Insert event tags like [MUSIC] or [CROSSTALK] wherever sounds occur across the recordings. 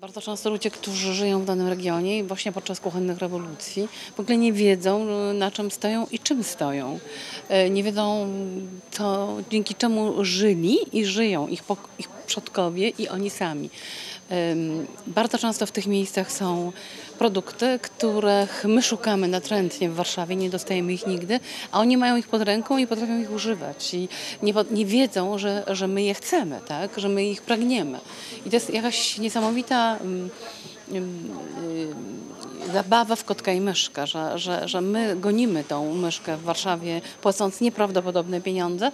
Bardzo często ludzie, którzy żyją w danym regionie i właśnie podczas kuchennych rewolucji w ogóle nie wiedzą, na czym stoją i czym stoją. E, Nie wiedzą, to dzięki czemu żyli i żyją ich, ich przodkowie i oni sami. Bardzo często w tych miejscach są produkty, których my szukamy natrętnie w Warszawie, nie dostajemy ich nigdy, a oni mają ich pod ręką i potrafią ich używać. I nie, nie wiedzą, że, że my je chcemy, tak? że my ich pragniemy. I to jest jakaś niesamowita zabawa w kotka i myszkę, że, że, że my gonimy tą myszkę w Warszawie, płacąc nieprawdopodobne pieniądze.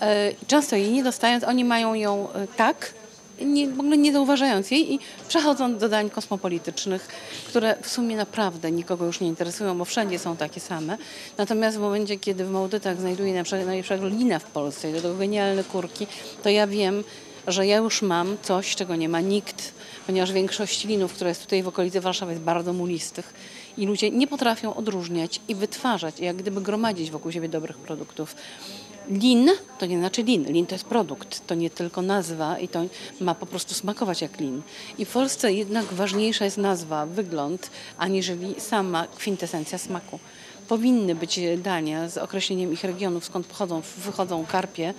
e, Często jej nie dostając, oni mają ją e, tak, nie, w ogóle nie zauważając jej i przechodząc do dań kosmopolitycznych, które w sumie naprawdę nikogo już nie interesują, bo wszędzie są takie same. Natomiast w momencie, kiedy w Małdytach znajduję na przykład lina w Polsce i do tego genialne kurki, to ja wiem, że ja już mam coś, czego nie ma nikt, ponieważ większość linów, które jest tutaj w okolicy Warszawy jest bardzo mulistych i ludzie nie potrafią odróżniać i wytwarzać, jak gdyby gromadzić wokół siebie dobrych produktów. Lin to nie znaczy lin. Lin to jest produkt, to nie tylko nazwa i to ma po prostu smakować jak lin. I w Polsce jednak ważniejsza jest nazwa, wygląd, aniżeli sama kwintesencja smaku. Powinny być dania z określeniem ich regionów, skąd pochodzą, wychodzą karpie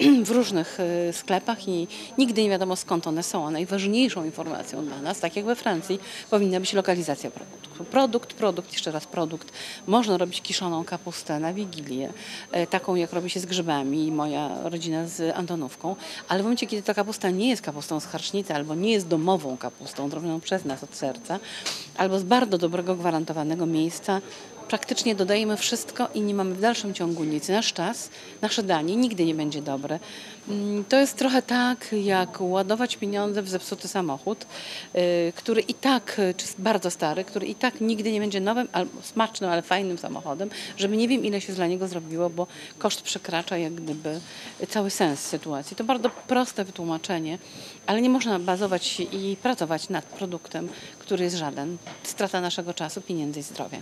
y, [CLEARS THROAT] w różnych y, sklepach i nigdy nie wiadomo skąd one są. A najważniejszą informacją dla nas, tak jak we Francji, powinna być lokalizacja produktu. Produkt, produkt, jeszcze raz produkt. Można robić kiszoną kapustę na Wigilię, e, taką jak robi się z grzybami, moja rodzina z Antonówką, ale w momencie, kiedy ta kapusta nie jest kapustą z charcznicy, albo nie jest domową kapustą, zrobioną przez nas od serca, albo z bardzo dobrego, gwarantowanego miejsca, praktycznie dodajemy wszystko i nie mamy w dalszym ciągu nic. Nasz czas, nasze danie nigdy nie będzie dobre. Mm, To jest trochę tak, jak ładować pieniądze w zepsuty samochód, y, który i tak, czy bardzo stary, który i tak nigdy nie będzie nowym, albo smacznym, ale fajnym samochodem, żeby nie wiem ile się dla niego zrobiło, bo koszt przekracza jak gdyby cały sens sytuacji. To bardzo proste wytłumaczenie, ale nie można bazować i pracować nad produktem, który jest żaden. Strata naszego czasu, pieniędzy i zdrowia.